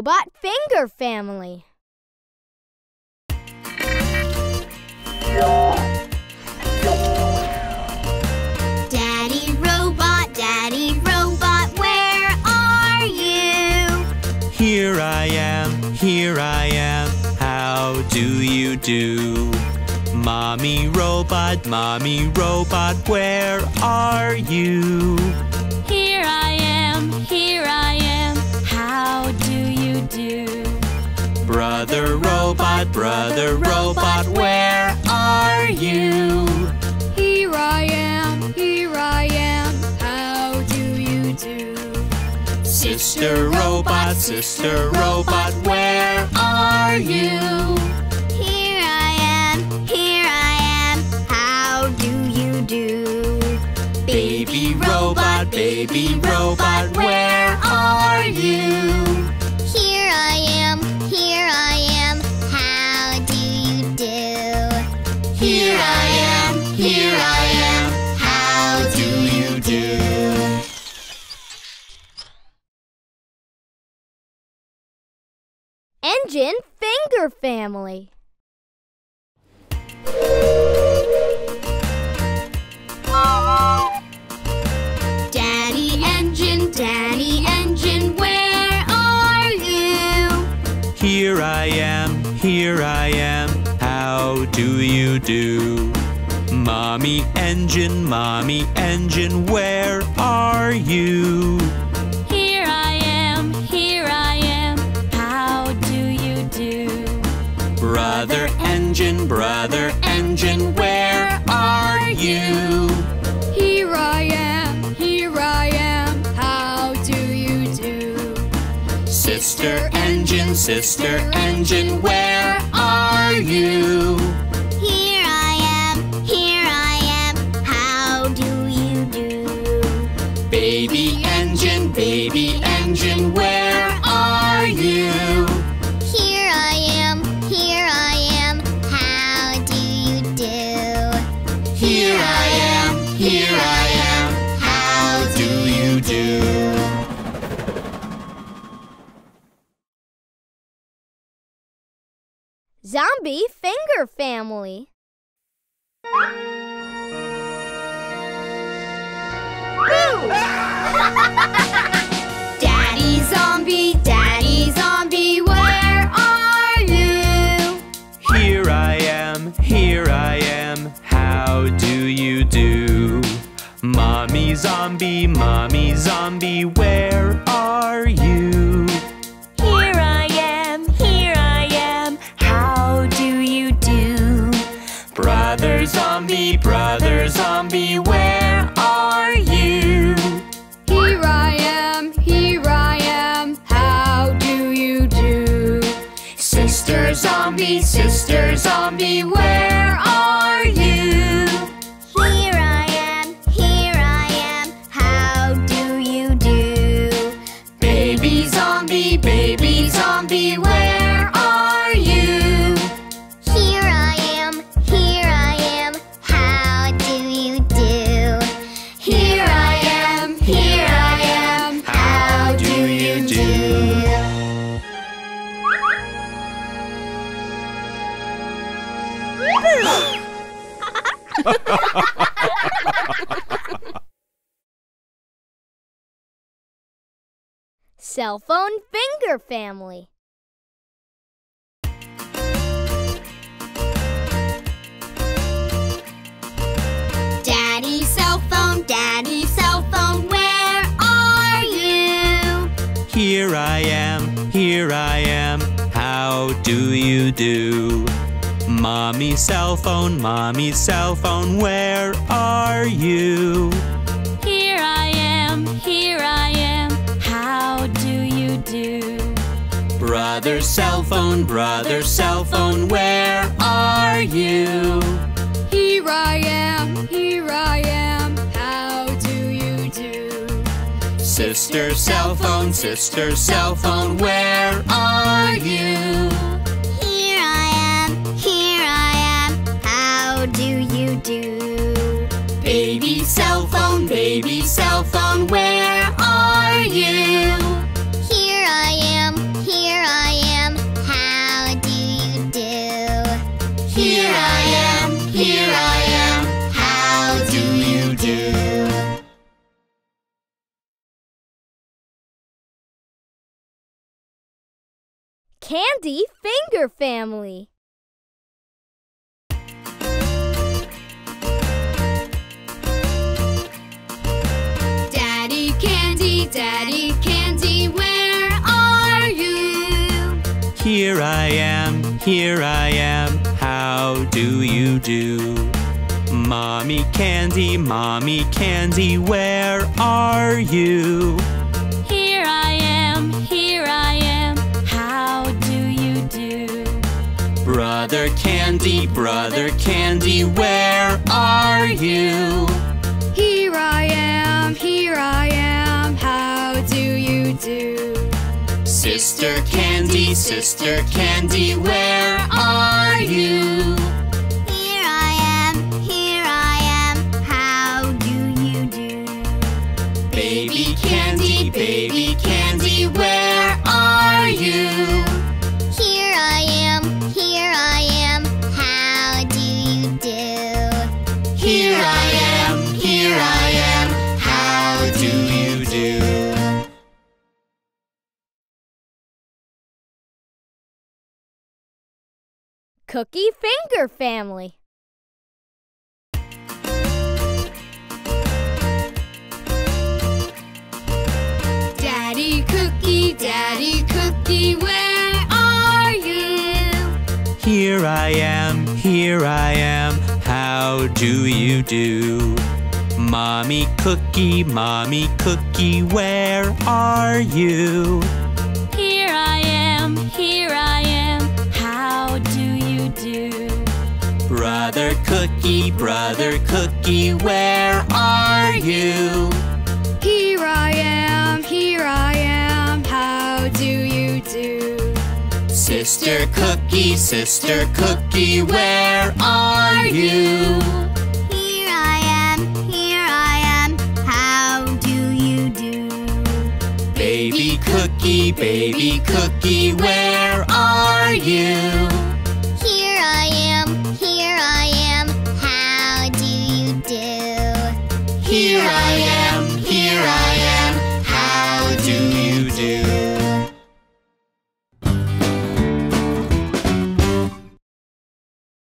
Robot Finger Family. Daddy Robot, Daddy Robot, where are you? Here I am, here I am, how do you do? Mommy Robot, Mommy Robot, where are you? Brother Robot, where are you? Here I am, here I am. How do you do? Sister Robot, Sister Robot, where are you? Here I am, here I am, how do you do? Baby Robot, Baby Robot, where are you? Here I am, here I am, Engine Finger Family. Daddy Engine, Daddy Engine, where are you? Here I am, here I am, how do you do? Mommy Engine, Mommy Engine, where are you? Brother Engine, where are you? Here I am, here I am. How do you do? Sister Engine, Sister Engine, where are you? Here I am, here I am, how do you do? Baby Engine, Baby Engine, where Zombie Finger Family. Daddy Zombie, Daddy Zombie, where are you? Here I am, here I am, how do you do? Mommy zombie, mommy zombie, where are you? Cell Phone Finger Family. Daddy cell phone, daddy cell phone, where are you? Here I am, here I am, how do you do? Mommy cell phone, mommy cell phone, where are you? Here I am, here I am. How do you do? Brother cell phone, brother cell phone, where are you? Here I am, here I am. How do you do? Sister cell phone, sister cell phone, where are you? do. Baby cell phone, baby cell phone, where are you? Here I am, here I am, how do you do? Here I am, here I am, how do you do? Candy Finger Family Daddy Candy, where are you? Here I am, here I am, how do you do? Mommy Candy, Mommy Candy, where are you? Here I am, here I am. How do you do? Brother Candy, Brother Candy, where are you? Sister Candy, Sister Candy, where are you? Cookie Finger Family. Daddy Cookie, Daddy Cookie, where are you? Here I am, here I am, how do you do? Mommy Cookie, Mommy Cookie, where are you? Brother Cookie, Brother Cookie, where are you? Here I am, here I am, how do you do? Sister Cookie, Sister Cookie, where are you? Here I am, here I am. How do you do? Baby Cookie, Baby Cookie, where are you?